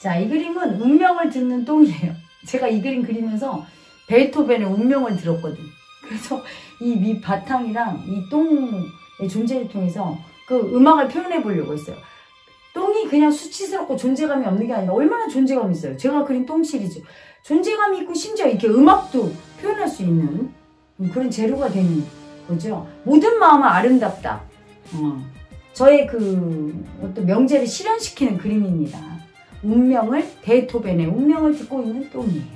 자, 이 그림은 운명을 듣는 똥이에요. 제가 이 그림 그리면서 베토벤의 운명을 들었거든. 그래서 이 밑 바탕이랑 이 똥의 존재를 통해서 그 음악을 표현해 보려고 했어요. 똥이 그냥 수치스럽고 존재감이 없는 게 아니라 얼마나 존재감이 있어요. 제가 그린 똥 시리즈. 존재감이 있고 심지어 이렇게 음악도 표현할 수 있는 그런 재료가 되는 거죠. 모든 마음은 아름답다. 어. 저의 그 어떤 명제를 실현시키는 그림입니다. 운명을 베토벤의 운명을 듣고 있는 똥이에요.